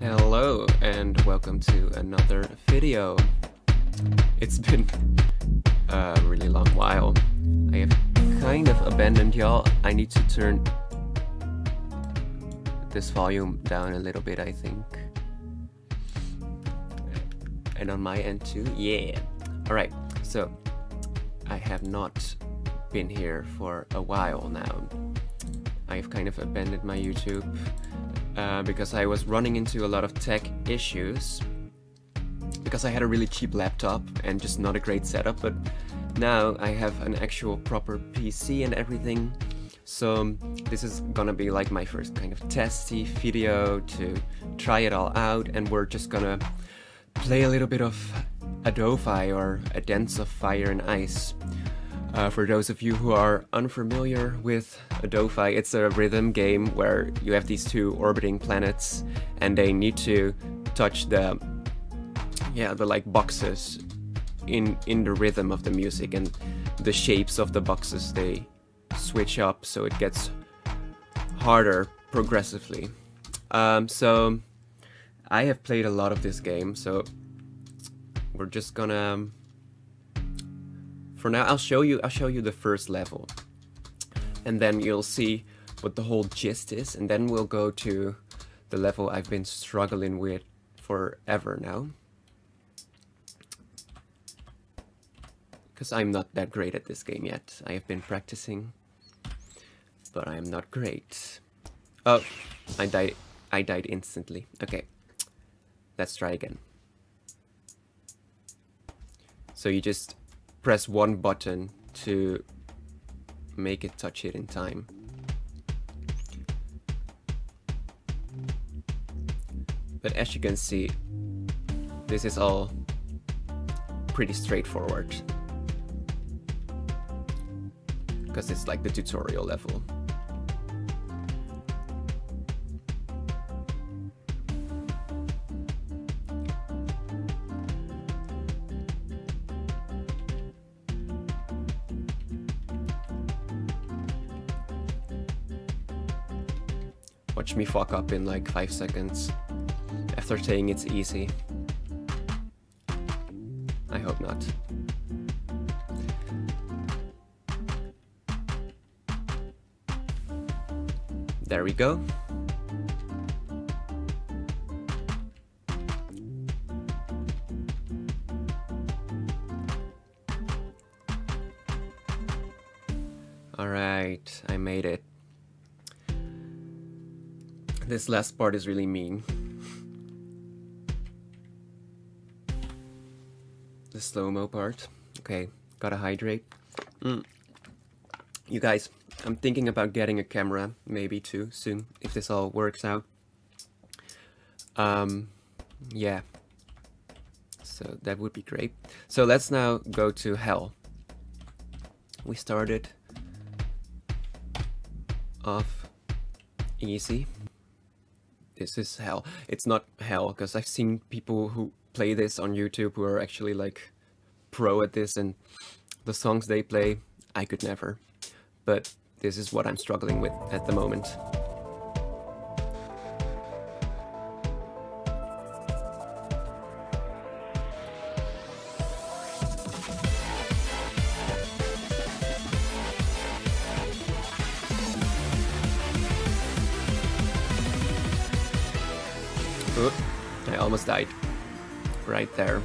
Hello and welcome to another video. It's been a really long while. I have kind of abandoned y'all. I need to turn this volume down a little bit, I think. And on my end too, yeah. Alright, so I have not been here for a while now. I've kind of abandoned my YouTube uh, because I was running into a lot of tech issues. Because I had a really cheap laptop and just not a great setup but now I have an actual proper PC and everything. So this is gonna be like my first kind of testy video to try it all out and we're just gonna play a little bit of ADOFAI or A Dance of Fire and Ice uh, for those of you who are unfamiliar with ADOFAI, it's a rhythm game where you have these two orbiting planets and they need to touch the yeah the like boxes in in the rhythm of the music and the shapes of the boxes they switch up so it gets harder progressively. Um, so I have played a lot of this game, so we're just gonna for now, I'll show you, I'll show you the first level. And then you'll see what the whole gist is. And then we'll go to the level I've been struggling with forever now. Because I'm not that great at this game yet. I have been practicing, but I am not great. Oh, I died, I died instantly. Okay, let's try again. So you just press one button to make it touch it in time. But as you can see, this is all pretty straightforward. Because it's like the tutorial level. Fuck up in like 5 seconds after saying it's easy. I hope not. There we go. Last part is really mean. The slow-mo part. Okay, gotta hydrate. Mm. You guys, I'm thinking about getting a camera, maybe too, soon, if this all works out. Um, yeah. So that would be great. So let's now go to hell. We started off easy this is hell. It's not hell, because I've seen people who play this on YouTube who are actually like pro at this and the songs they play, I could never. But this is what I'm struggling with at the moment. Almost died. Right there.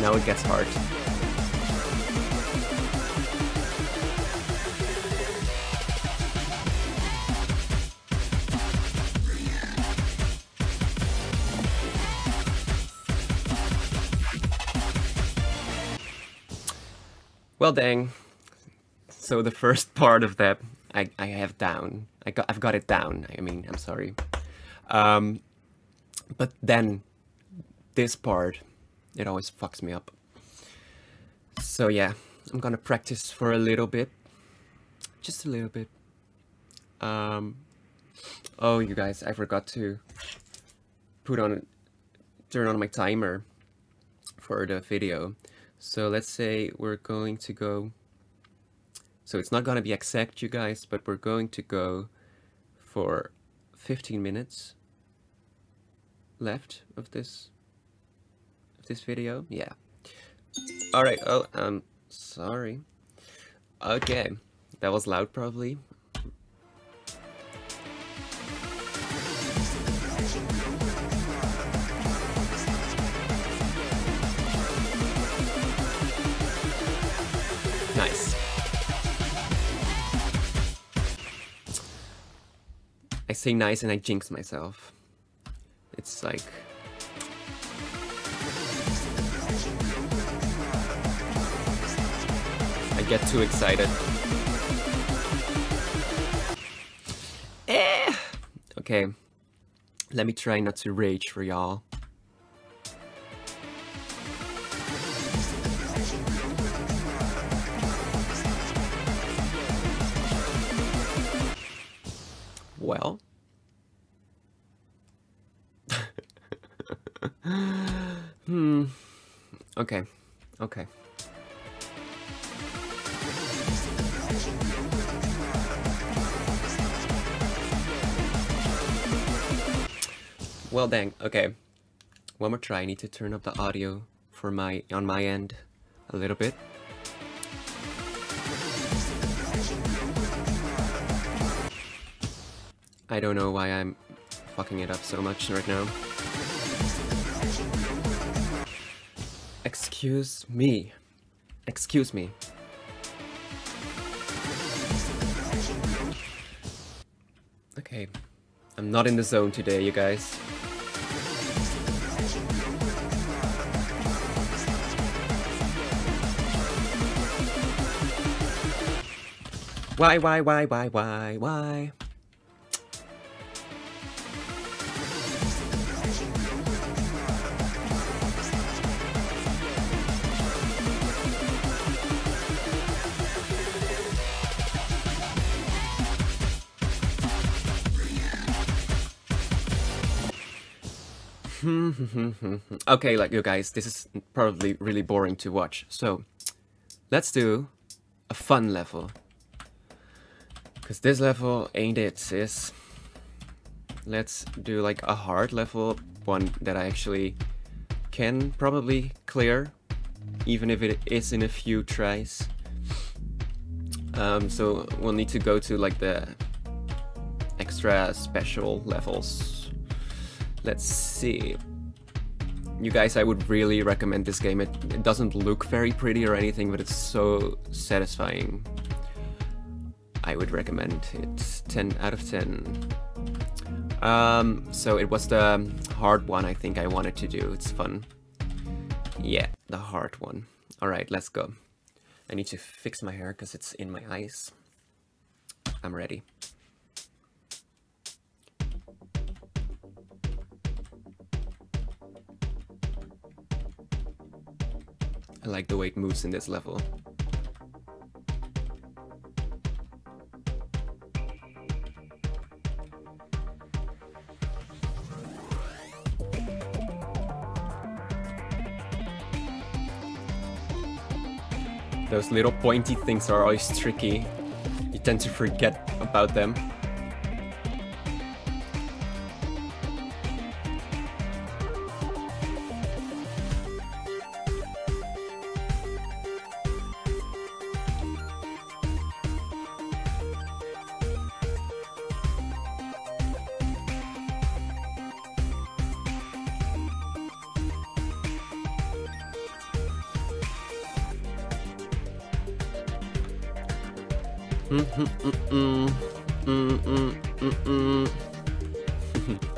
Now it gets hard. Well, dang. So the first part of that, I, I have down. I got, I've got it down. I mean, I'm sorry. Um, but then this part, it always fucks me up. So yeah, I'm gonna practice for a little bit. Just a little bit. Um, oh, you guys, I forgot to put on, turn on my timer for the video. So let's say we're going to go. So it's not gonna be exact, you guys, but we're going to go for 15 minutes left of this of this video. Yeah. All right. Oh, um, sorry. Okay, that was loud, probably. I say nice and I jinx myself. It's like... I get too excited. Eh. Okay. Let me try not to rage for y'all. Okay. Okay. Well dang, okay. One more try, I need to turn up the audio for my on my end a little bit. I don't know why I'm fucking it up so much right now. Excuse me. Excuse me. Okay. I'm not in the zone today, you guys. Why, why, why, why, why, why? okay, like you guys, this is probably really boring to watch. So, let's do a fun level. Because this level ain't it, sis. Let's do like a hard level, one that I actually can probably clear, even if it is in a few tries. Um, so we'll need to go to like the extra special levels. Let's see. You guys, I would really recommend this game. It, it doesn't look very pretty or anything, but it's so satisfying. I would recommend it 10 out of 10. Um, so it was the hard one I think I wanted to do. It's fun. Yeah, the hard one. Alright, let's go. I need to fix my hair because it's in my eyes. I'm ready. I like the way it moves in this level. Those little pointy things are always tricky. You tend to forget about them. I mm, mm, mm,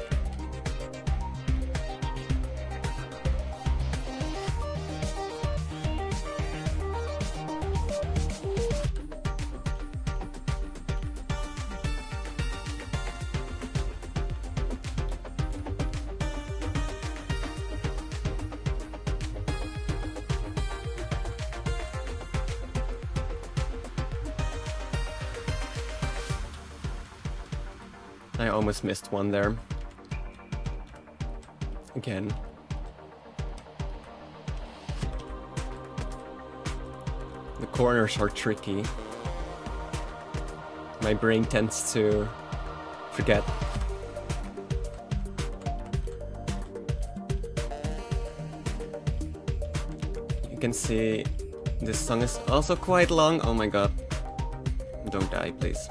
almost missed one there. Again. The corners are tricky. My brain tends to forget. You can see this song is also quite long. Oh my god. Don't die, please.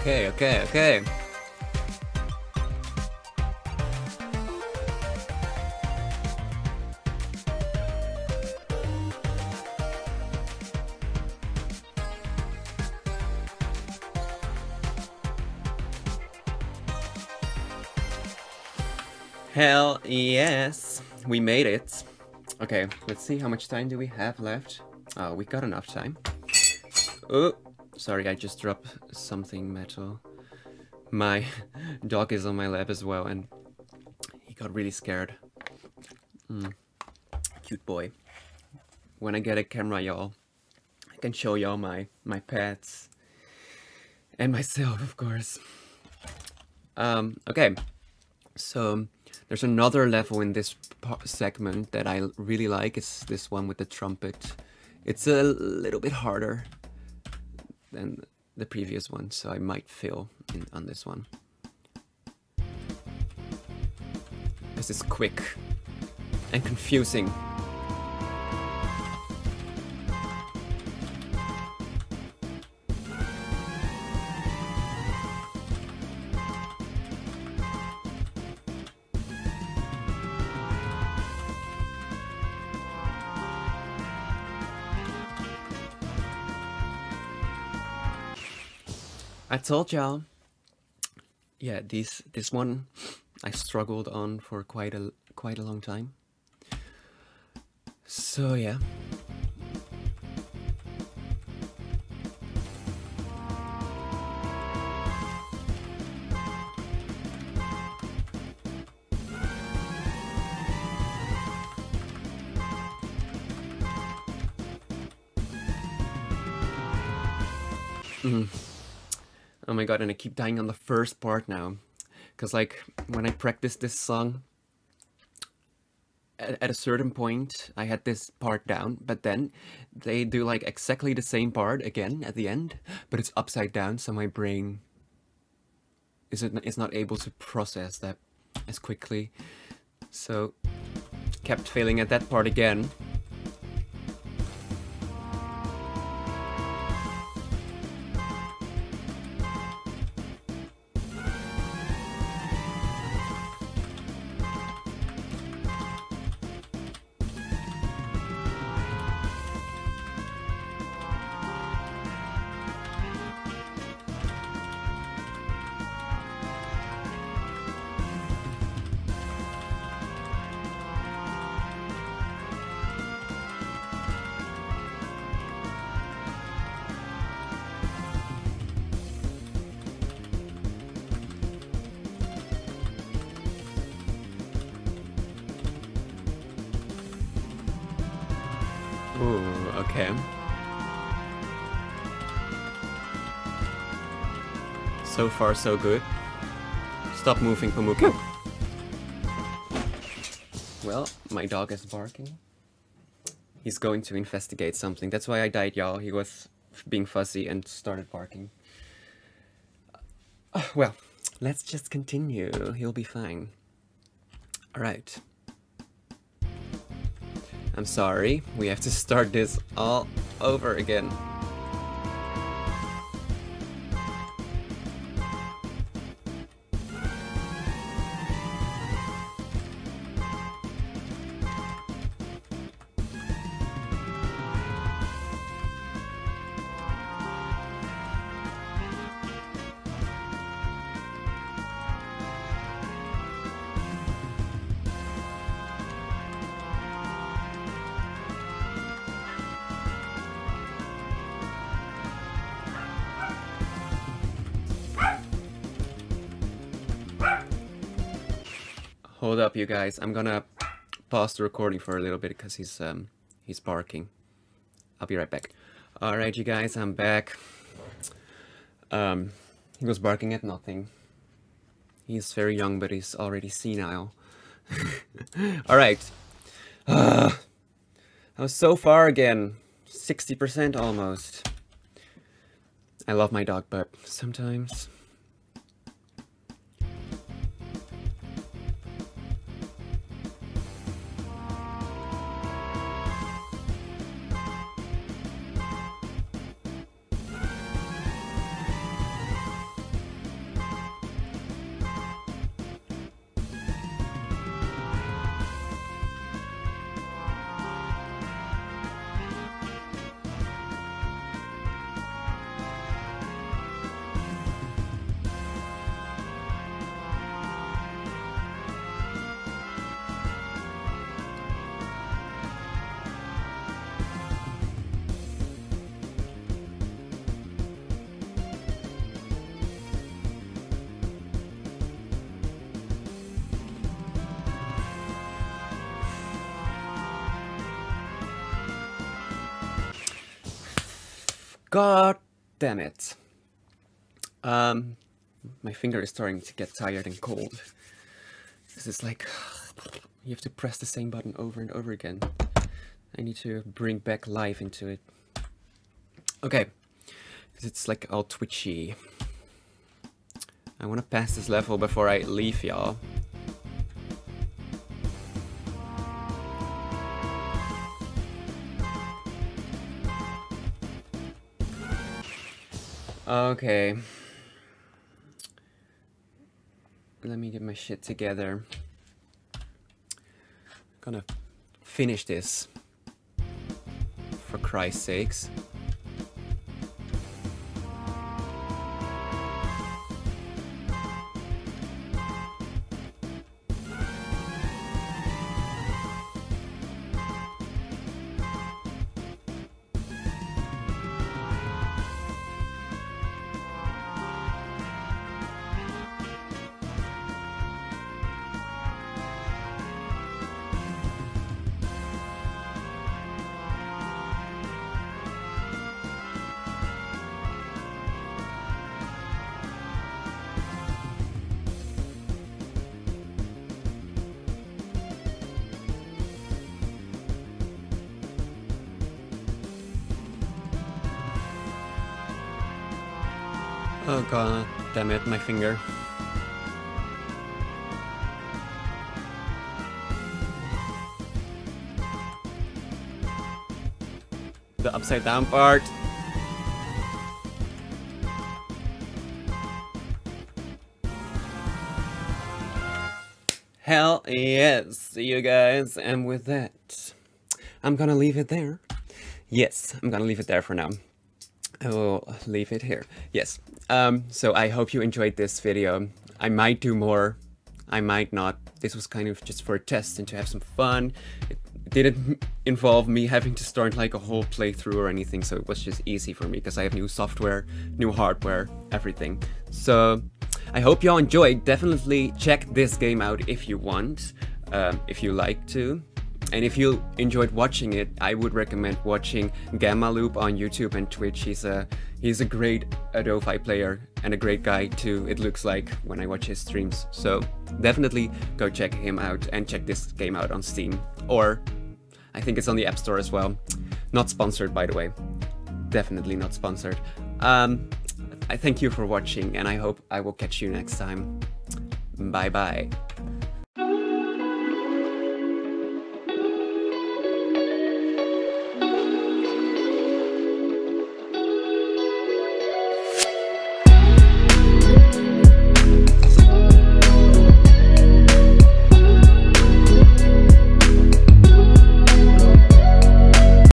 Okay, okay, okay. Hell yes, we made it. Okay, let's see how much time do we have left. Oh, we got enough time. Oh, sorry, I just dropped something metal. My dog is on my lap as well, and he got really scared. Mm. Cute boy. When I get a camera, y'all, I can show y'all my, my pets. And myself, of course. Um, okay, so there's another level in this segment that I really like. It's this one with the trumpet. It's a little bit harder than the previous one, so I might fail in, on this one. This is quick and confusing. I told y'all. Yeah, this this one I struggled on for quite a quite a long time. So yeah. God, and I keep dying on the first part now. Because, like, when I practiced this song, at, at, a certain point, I had this part down, but then they do, like, exactly the same part again at the end, but it's upside down, so my brain is, is not able to process that as quickly. So, kept failing at that part again. Ooh, okay. So far, so good. Stop moving, Pamuki. well, my dog is barking. He's going to investigate something. That's why I died, y'all. He was being fussy and started barking. Uh, well, let's just continue. He'll be fine. Alright. I'm sorry, we have to start this all over again. Hold up, you guys. I'm gonna pause the recording for a little bit because he's um he's barking. I'll be right back. All right, you guys, I'm back. Um, he was barking at nothing. He's very young, but he's already senile. All right. Uh, I was so far again. 60% almost. I love my dog, but sometimes... God damn it. Um, my finger is starting to get tired and cold. This is like, you have to press the same button over and over again. I need to bring back life into it. Okay, it's like all twitchy. I want to pass this level before I leave y'all. Okay. Let me get my shit together. I'm gonna finish this. For Christ's sakes. Oh god damn it, my finger. The upside down part. Hell yes, you guys, and with that, I'm gonna leave it there. Yes, I'm gonna leave it there for now. I will leave it here. Yes. Um, so I hope you enjoyed this video. I might do more. I might not. This was kind of just for a test and to have some fun. It didn't involve me having to start like a whole playthrough or anything, so it was just easy for me because I have new software, new hardware, everything. So I hope y'all enjoyed. Definitely check this game out if you want, um, if you like to. And if you enjoyed watching it, I would recommend watching Gamma Loop on YouTube and Twitch. He's a he's a great ADOFAI player and a great guy too, it looks like when I watch his streams. So definitely go check him out and check this game out on Steam. Or I think it's on the App Store as well. Not sponsored by the way. Definitely not sponsored. Um, I thank you for watching and I hope I will catch you next time. Bye bye.